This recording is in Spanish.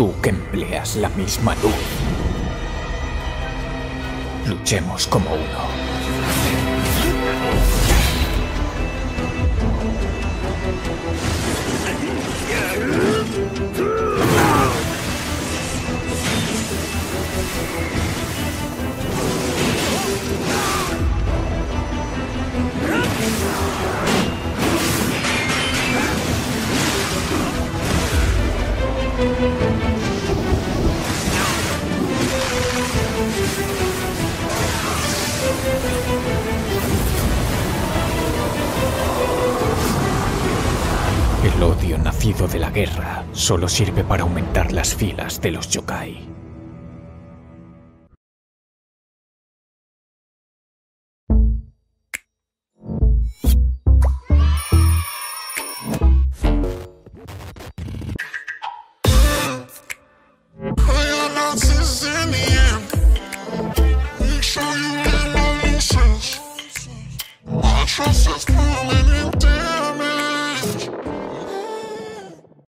Tú que empleas la misma luz. Luchemos como uno. El odio nacido de la guerra solo sirve para aumentar las filas de los yokai. process, pulling in deep.